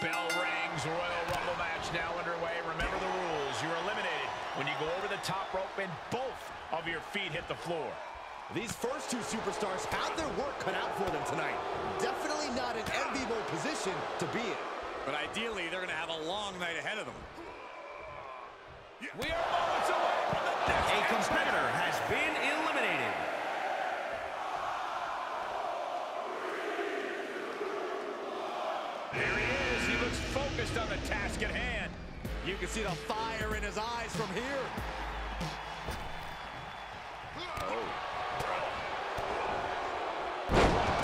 Bell rings, Royal Rumble match now underway. Remember the rules. You're eliminated when you go over the top rope and both of your feet hit the floor. These first two superstars have their work cut out for them tonight. Definitely not an enviable position to be in. But ideally, they're going to have a long night ahead of them. We are moments away from the next A competitor has been eliminated. There he Looks focused on the task at hand. You can see the fire in his eyes from here.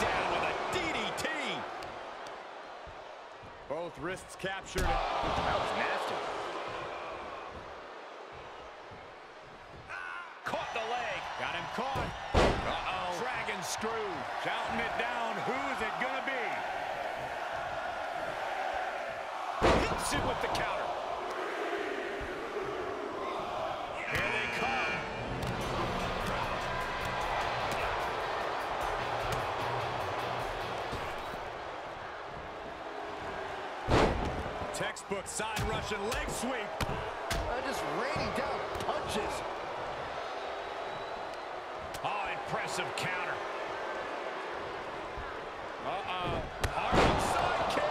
Down with a DDT. Both wrists captured. That was nasty. Caught the leg. Got him caught. Uh-oh. Dragon screw. Counting it down. Who's it going Hits him with the counter. Here they come. Textbook side Russian leg sweep. Uh, just raining down punches. Oh, impressive counter. Uh-oh. Harlem side kick.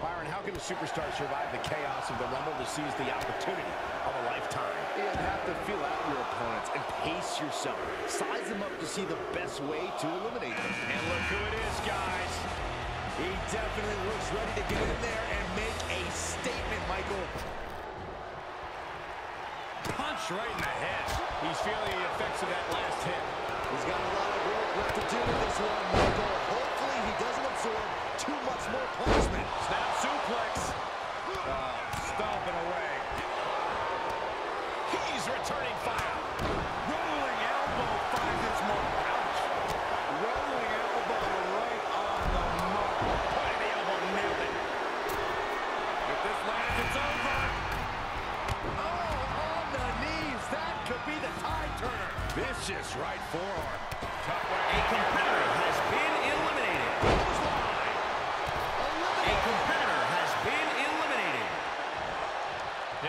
Byron, how can a superstar survive the chaos of the Rumble to seize the opportunity of a lifetime? You have to feel out your opponents and pace yourself. Size them up to see the best way to eliminate them. And look who it is, guys. He definitely looks ready to get in there and make a statement, Michael. Punch right in the head. He's feeling the effects of that last hit. He's got a lot of work left to do in this one, Michael. Hopefully he doesn't absorb too much more punishment.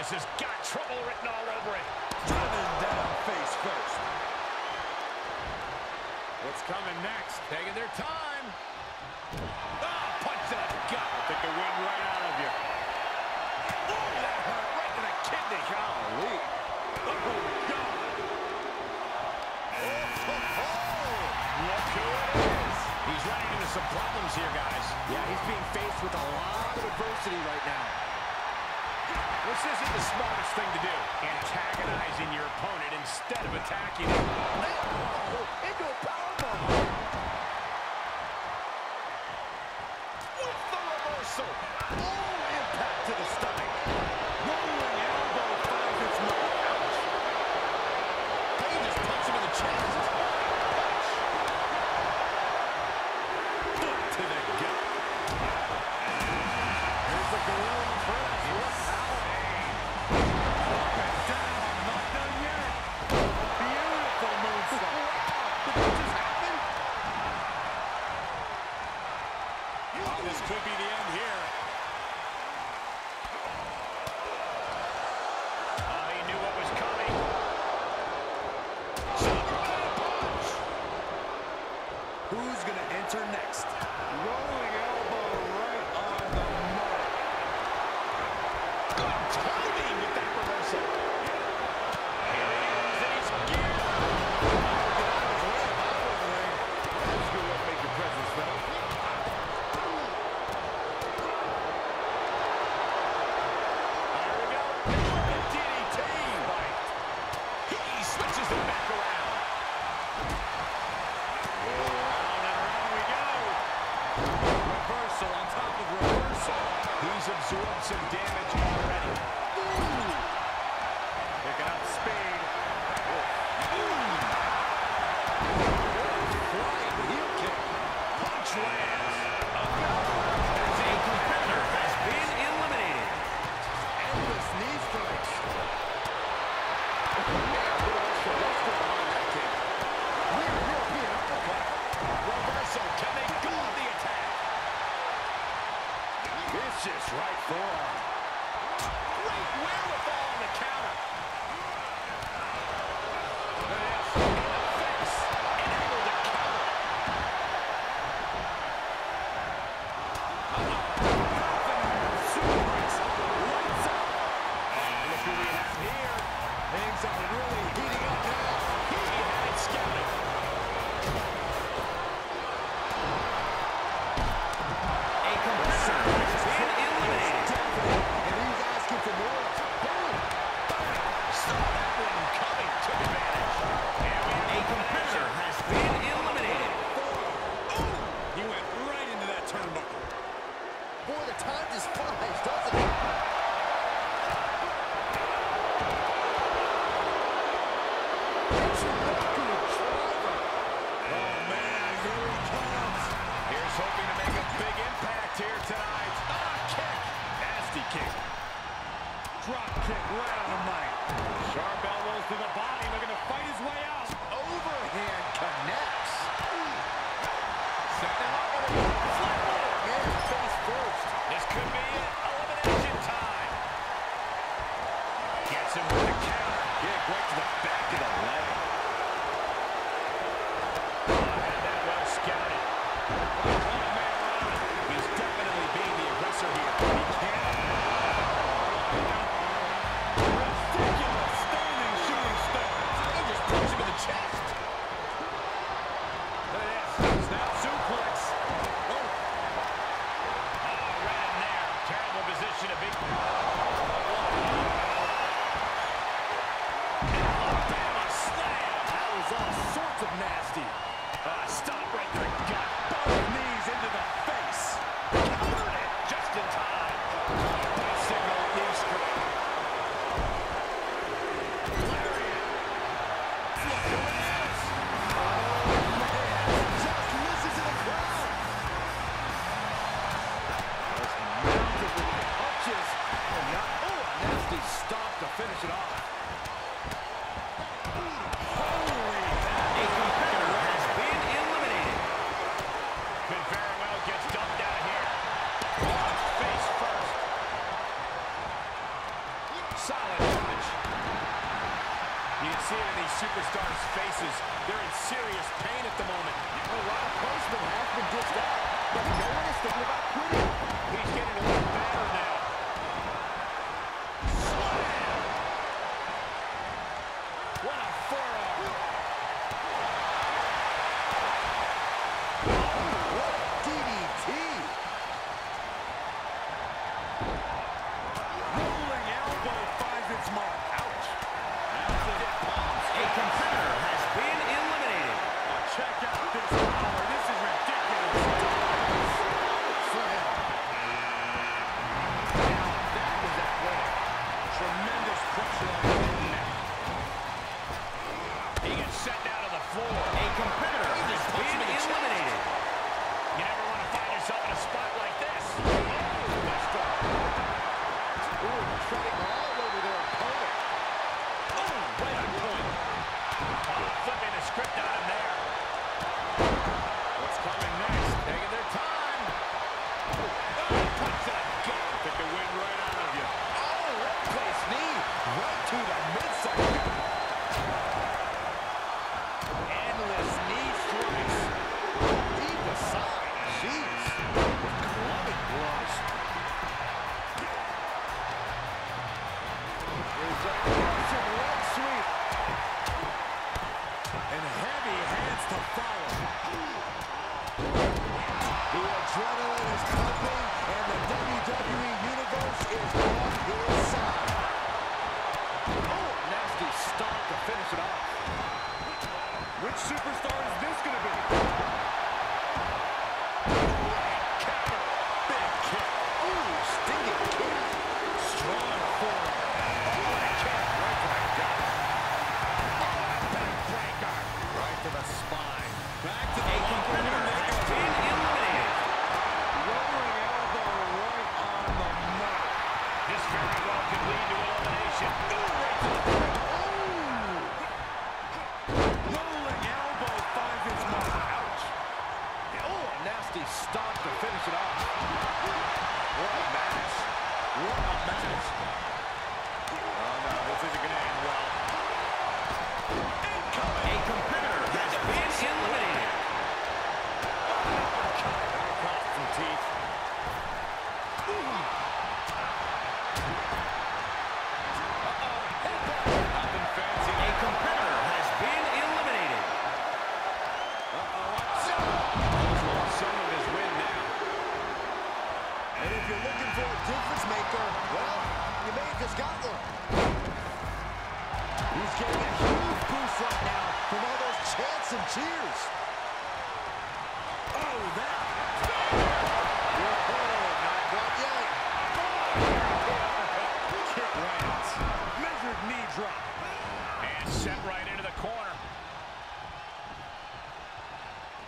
This has got trouble written all over it. Driven down face first. What's coming next? Taking their time. Ah, oh, punch to the gut. Took the wind right out of you. Ooh, that hurt right to the kidney. Golly. Oh, God. Look who it is. He's running into some problems here, guys. Yeah, he's being faced with a lot of adversity right now. This isn't the smartest thing to do. Antagonizing your opponent instead of attacking him. Into a powerbomb. With the reversal. Oh, absorbed some damage Vicious right forearm. Great wherewithal on the counter. mercy kick. Drop kick right on the mic. Sharp elbows to the body. Look at see it in these superstars' faces. They're in serious pain at the moment. A lot of postmen have been dished out, but no one is thinking about quitting. He's getting a little battered now. the adrenaline is pumping and the wwe universe is on his side oh nasty stop to finish it off Which superstar is this going to be? What. Oh, no, this isn't going to end well. A just got one. He's getting a huge boost right now from all those chants and cheers. Oh, that. Oh, not quite yet. Kick lands. Measured knee drop. And set right into the corner.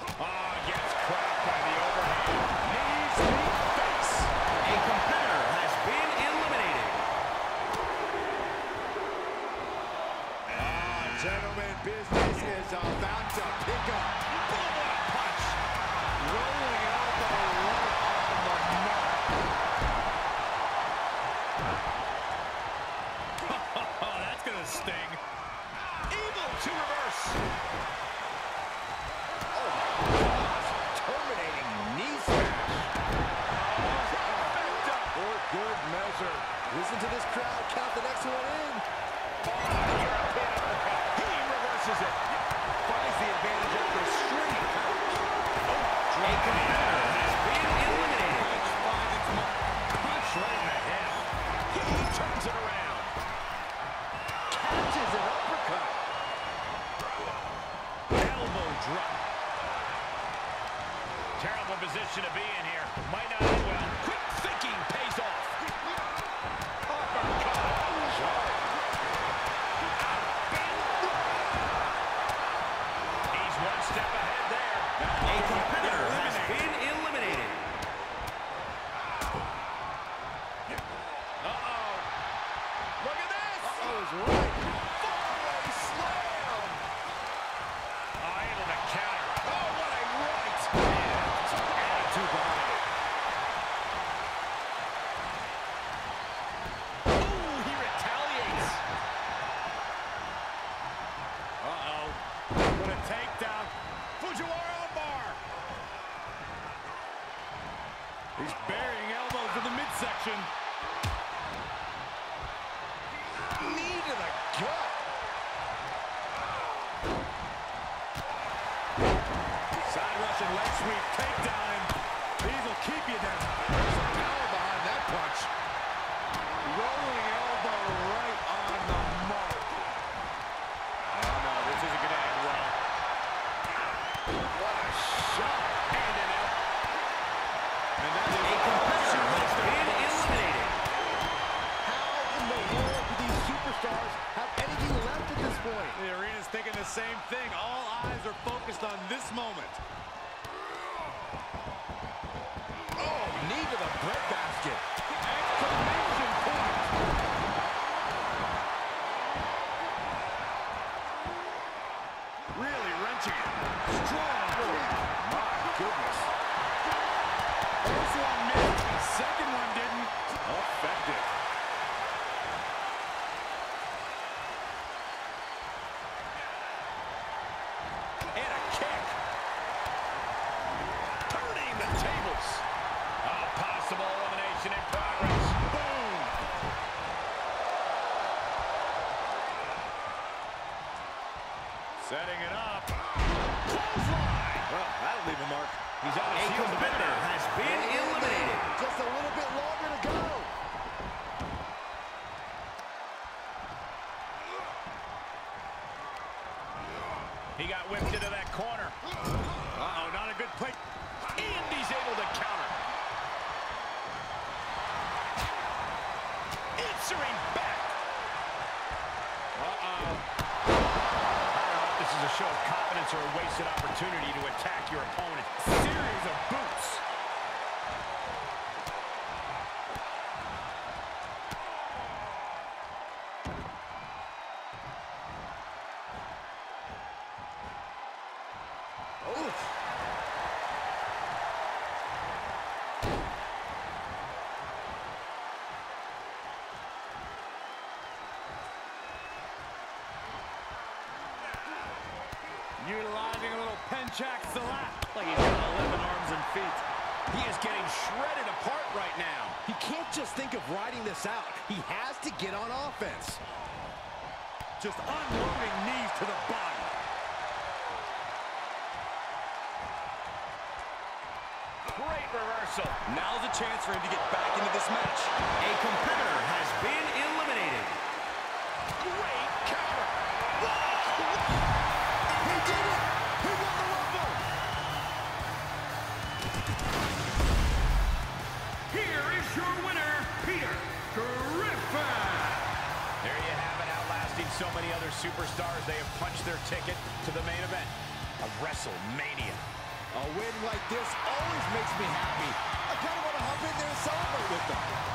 Oh, gets cracked by the overhand. Knees, knee, face. A competitor has been eliminated. Ah, gentlemen, business is about to pick up. Boom, punch. Rolling elbow right on the mark. Oh, that's going to sting. Evil to reverse. Oh terminating knee smash. For good measure. Listen to this crowd count the next one in. He reverses it. Finds the advantage after a string of. Oh, Setting it up. Clothesline. Well, that'll leave a mark. He's on his heels competitor has been eliminated. Just a little bit longer to go. He got whipped into that corner. Uh-oh, not a good play. And he's able to counter. Answering back. Uh-oh. I don't know if this is a show of confidence or a wasted opportunity to attack your opponent. Series of boots. Jacks the lat like he's got 11 arms and feet. He is getting shredded apart right now. He can't just think of riding this out. He has to get on offense. Just unloading knees to the body. Great reversal. Now's a chance for him to get back into this match. A competitor has been eliminated. WrestleMania. A win like this always makes me happy. I kind of want to hop in there and celebrate with them.